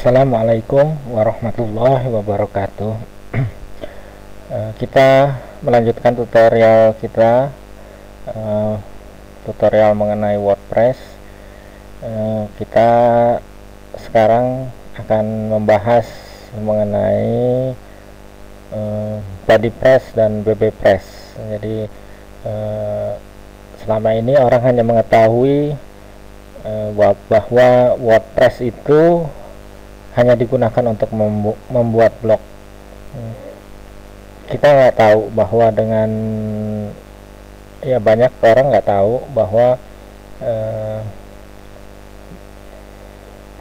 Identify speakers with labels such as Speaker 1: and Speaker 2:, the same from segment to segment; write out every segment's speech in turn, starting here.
Speaker 1: Assalamualaikum warahmatullahi wabarakatuh. Uh, Kita melanjutkan tutorial kita uh, Tutorial mengenai WordPress. Uh, Kita sekarang akan membahas mengenai uh, body press dan BB press Jadi selama ini orang hanya mengetahui bahwa WordPress itu hanya digunakan untuk membu membuat blog hmm. kita nggak tahu bahwa dengan ya banyak orang nggak tahu bahwa uh,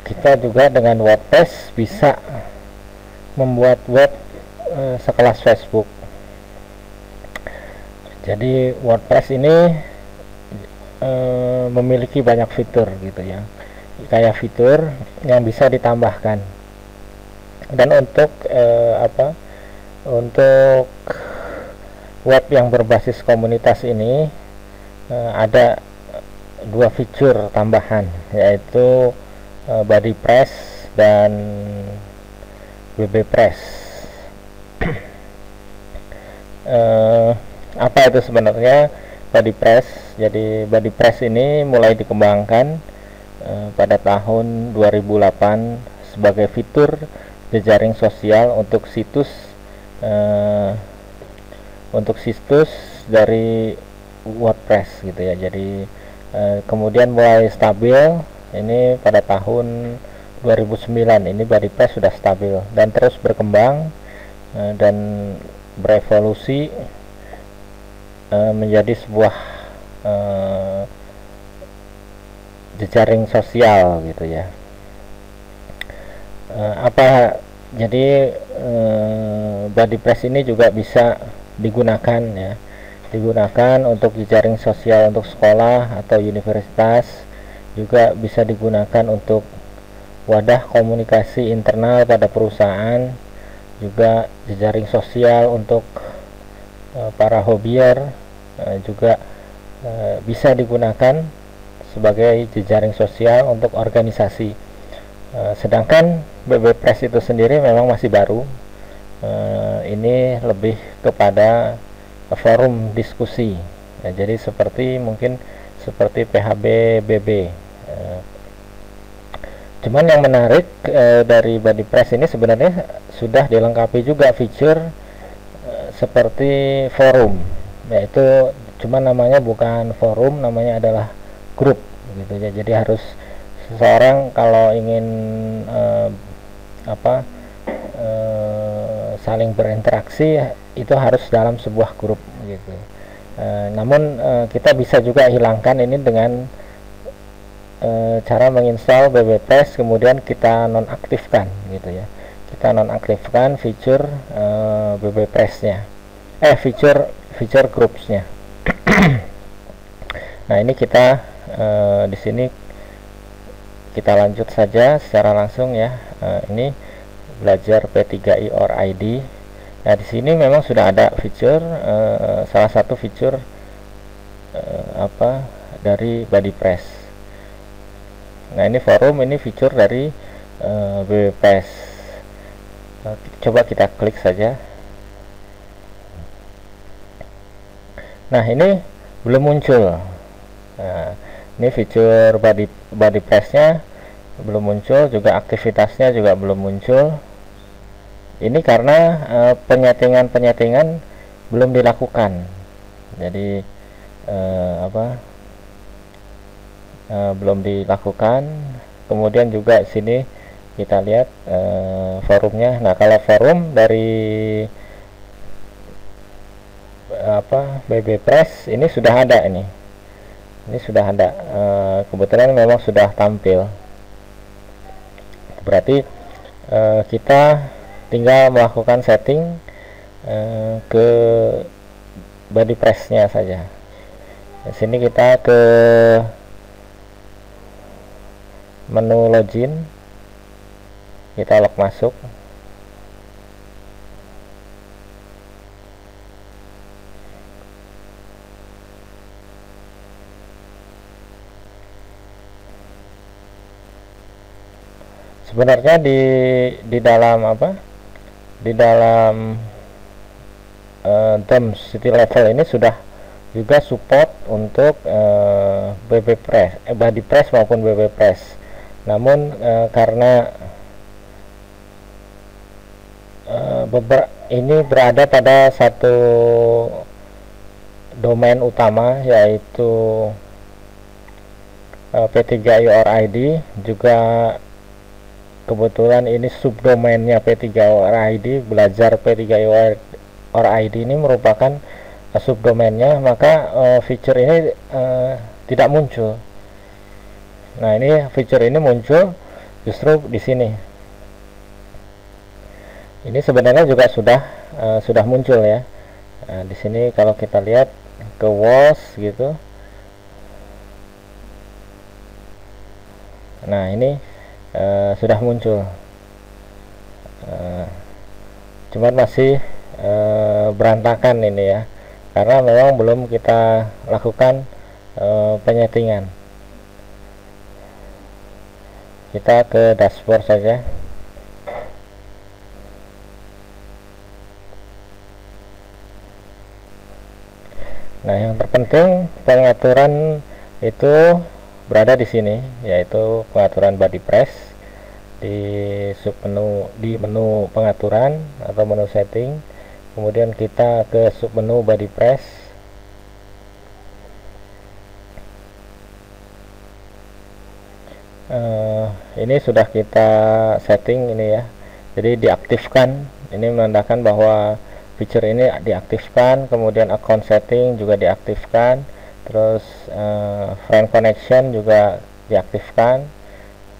Speaker 1: kita juga dengan WordPress bisa membuat web uh, sekelas Facebook. Jadi WordPress ini uh, memiliki banyak fitur gitu ya kayak fitur yang bisa ditambahkan. Dan untuk eh, apa untuk web yang berbasis komunitas ini eh, ada dua fitur tambahan yaitu eh, body press dan BB press. Eh, apa itu sebenarnya body press? Jadi body press ini mulai dikembangkan Eh, pada tahun 2008 sebagai fitur jejaring sosial untuk situs uh, untuk situs dari WordPress gitu ya. Jadi uh, kemudian mulai stabil. Ini pada tahun 2009 ini WordPress sudah stabil dan terus berkembang uh, dan berevolusi uh, menjadi sebuah uh, jejaring sosial gitu ya. E, apa jadi e, body press ini juga bisa digunakan ya. Digunakan untuk jejaring sosial untuk sekolah atau universitas juga bisa digunakan untuk wadah komunikasi internal pada perusahaan juga jejaring sosial untuk e, para hobier e, juga bisa digunakan sebagai jejaring sosial untuk organisasi. Uh, sedangkan BB Press itu sendiri memang masih baru. Uh, ini lebih kepada forum diskusi. Ya, jadi seperti mungkin seperti PHB BB. Uh, cuman yang menarik dari Body Press ini sebenarnya sudah dilengkapi juga fitur seperti forum, yaitu cuman namanya bukan forum, namanya adalah grup gitu. Ya jadi harus seseorang kalau ingin uh, apa uh, saling berinteraksi itu harus dalam sebuah grup gitu. Uh, namun uh, kita bisa juga hilangkan ini dengan uh, cara menginstal BBPS kemudian kita nonaktifkan gitu ya. Kita nonaktifkan fitur uh, BBPS-nya eh fitur fitur groupsnya. Nah ini kita e, di sini kita lanjut saja secara langsung ya. E, ini belajar P3I or ID nah di sini memang sudah ada fitur e, salah satu fitur e, apa dari body press. Nah ini forum ini fitur dari e, BBPS coba kita klik saja. Nah ini belum muncul. Nah, ini fitur body body pressnya belum muncul juga aktivitasnya juga belum muncul. Ini karena uh, penyetingan-penyetingan belum dilakukan. Jadi uh, apa uh, belum dilakukan. Kemudian juga sini kita lihat uh, forumnya. Nah kalau forum dari apa BB Press ini sudah ada ini ini sudah ada e, kebetulan memang sudah tampil. Berarti e, kita tinggal melakukan setting e, ke body pressnya saja. Di sini kita ke menu login. Kita log masuk sebenarnya di di dalam apa? Di dalam uh, city level ini sudah juga support untuk uh, eh, BB press eh, body press maupun BB press. Namun uh, karena uh, ini berada pada satu domain utama yaitu uh, P3IOR juga kebetulan ini subdomainnya P3ORID belajar P3ORID ini merupakan uh, subdomainnya. Maka uh, feature ini uh, tidak muncul. Nah ini feature ini muncul justru di sini. Ini sebenarnya juga sudah uh, sudah muncul ya. Nah, di sini kalau kita lihat ke walls gitu. Nah ini uh, sudah muncul. Uh, cuman masih uh, berantakan ini ya. Karena memang belum kita lakukan uh, penyetingan kita ke dashboard saja. Nah yang terpenting pengaturan itu berada di sini yaitu pengaturan body press di sub menu di menu pengaturan atau menu setting. Kemudian kita ke sub menu body press. Uh, ini sudah kita setting ini ya. Jadi diaktifkan. Ini menandakan bahwa feature ini diaktifkan kemudian account setting juga diaktifkan terus uh, friend connection juga diaktifkan.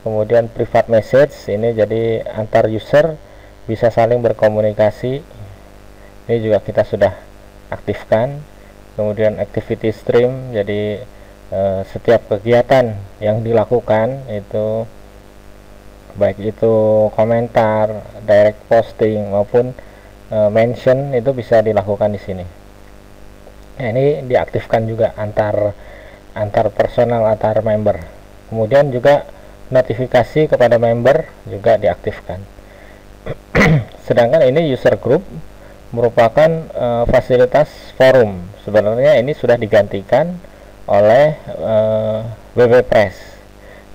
Speaker 1: Kemudian private message ini jadi antar user bisa saling berkomunikasi. Ini juga kita sudah aktifkan. Kemudian activity stream jadi uh, setiap kegiatan yang dilakukan itu baik itu komentar direct posting maupun uh, mention itu bisa dilakukan di sini nah ini diaktifkan juga antar antar personal antar member. Kemudian juga notifikasi kepada member juga diaktifkan. Sedangkan ini user group merupakan uh, fasilitas forum. Sebenarnya ini sudah digantikan oleh uh, WordPress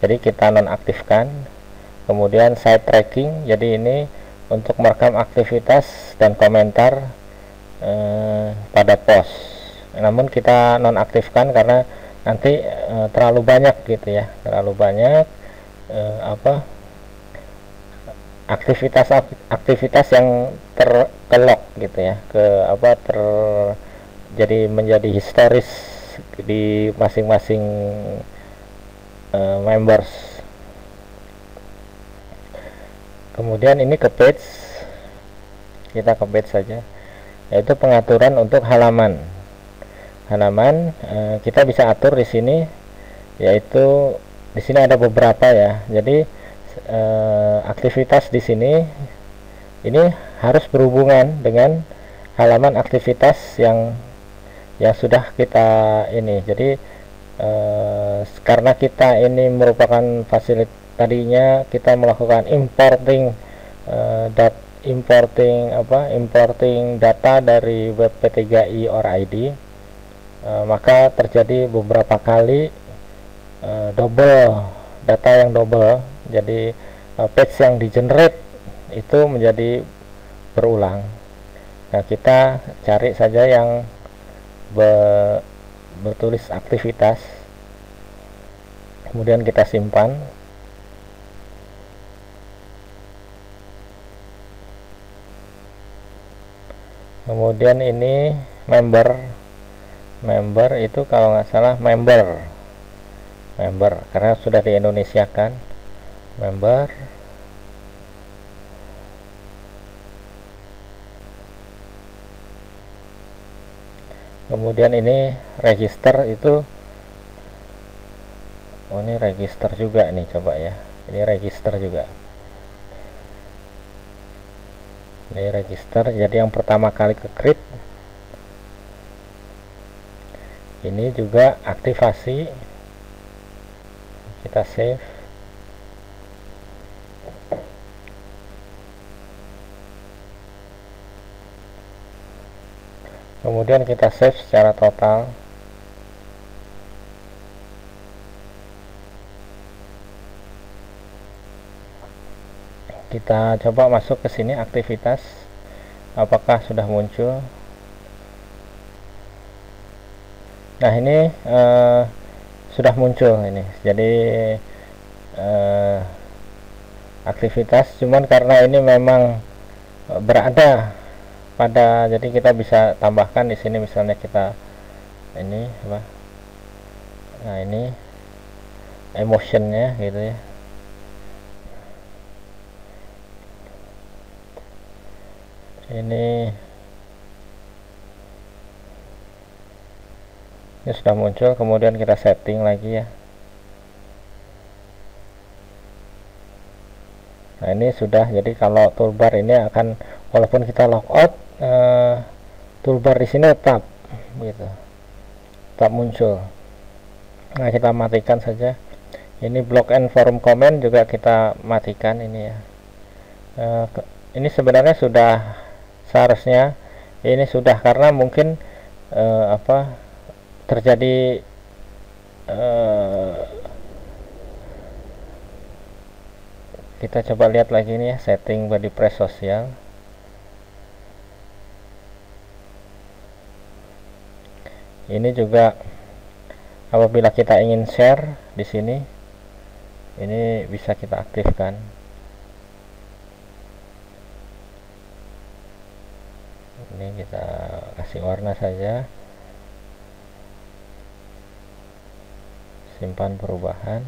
Speaker 1: jadi kita nonaktifkan kemudian site tracking. Jadi ini untuk merekam aktivitas dan komentar uh, pada post namun kita nonaktifkan karena nanti e, terlalu banyak gitu ya terlalu banyak e, apa aktivitas aktivitas yang terkelok gitu ya ke apa ter jadi menjadi historis di masing-masing e, members. Kemudian ini ke page kita ke page saja yaitu pengaturan untuk halaman halaman uh, kita bisa atur di sini yaitu di sini ada beberapa ya. Jadi uh, aktivitas di sini ini harus berhubungan dengan halaman aktivitas yang yang sudah kita ini. Jadi uh, karena kita ini merupakan fasilitas tadinya kita melakukan importing uh, dat importing apa importing data dari web P3I or ID Eh, maka terjadi beberapa kali uh, double data yang double. Jadi uh, page yang di generate itu menjadi berulang. Nah kita cari saja yang be bertulis aktivitas. Kemudian kita simpan. Kemudian ini member member itu kalau nggak salah member. Member karena sudah di Indonesia kan member. Kemudian ini register itu oh ini register juga nih coba ya. Ini register juga. Ini register jadi yang pertama kali ke create ini juga aktivasi. Kita save. Kemudian kita save secara total. Kita coba masuk ke sini aktivitas. Apakah sudah muncul? Nah ini uh, sudah muncul ini. Jadi uh, aktivitas cuman karena ini memang berada pada jadi kita bisa tambahkan di sini misalnya kita ini apa? Nah ini emotionnya gitu ya. Ini ini sudah muncul kemudian kita setting lagi ya. Nah ini sudah jadi kalau toolbar ini akan walaupun kita logout eh, toolbar di sini tetap gitu. Tetap muncul. Nah kita matikan saja. Ini block and forum comment juga kita matikan ini ya. Eh, ini sebenarnya sudah seharusnya ini sudah karena mungkin uh, apa terjadi uh, kita coba lihat lagi nih ya setting body press sosial. Ini juga apabila kita ingin share di sini ini bisa kita aktifkan. Ini kita kasih warna saja simpan perubahan.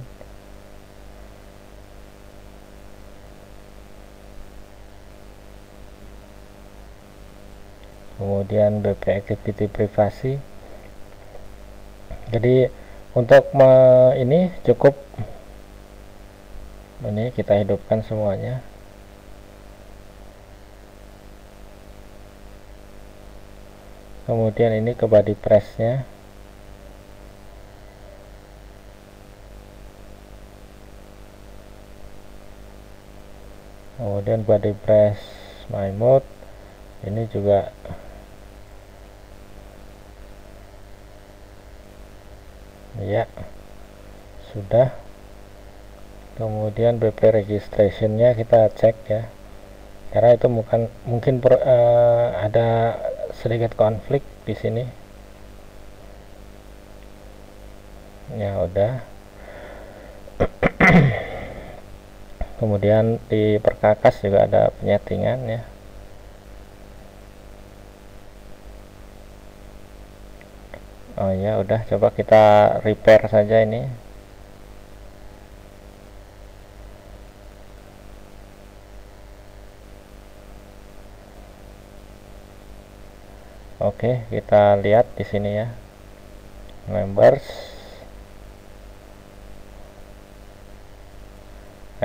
Speaker 1: Kemudian BP activity privasi. Jadi untuk me, ini cukup. Ini kita hidupkan semuanya. Kemudian ini ke body pressnya kemudian body press my mode ini juga ya sudah. Kemudian BP registrationnya kita cek ya karena itu bukan mungkin per, uh, ada sedikit konflik di sini. Ya udah kemudian di perkakas juga ada penyetingan ya Oh ya udah coba kita repair saja ini Oke, kita lihat di sini ya. Members.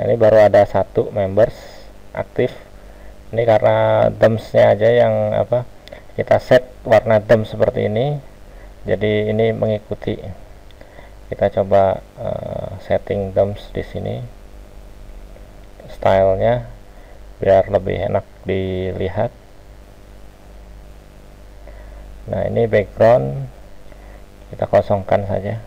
Speaker 1: Nah, ini baru ada satu members aktif. Ini karena demsnya aja yang apa? Kita set warna dem seperti ini. Jadi ini mengikuti. Kita coba uh, setting dems di sini. Stylenya biar lebih enak dilihat nah ini background kita kosongkan saja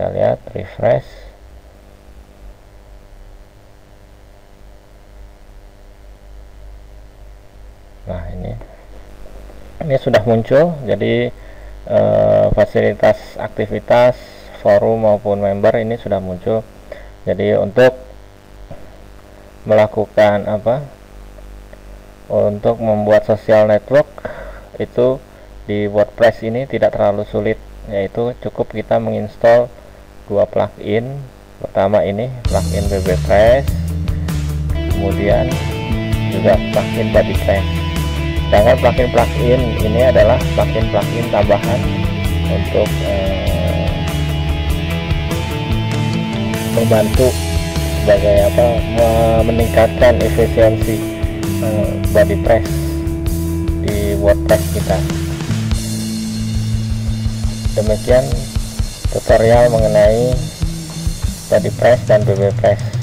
Speaker 1: kita lihat refresh. Nah ini. Ini sudah muncul jadi eh, fasilitas aktivitas forum maupun member ini sudah muncul. Jadi untuk melakukan apa? Untuk membuat social network itu di WordPress ini tidak terlalu sulit yaitu cukup kita menginstal dua plugin pertama ini plugin BBPress kemudian juga plugin BodyPress sedangkan plugin-plugin ini adalah plugin-plugin tambahan untuk eh, membantu sebagai apa meningkatkan efisiensi uh, body press di WordPress kita. Demikian tutorial mengenai body press dan BB press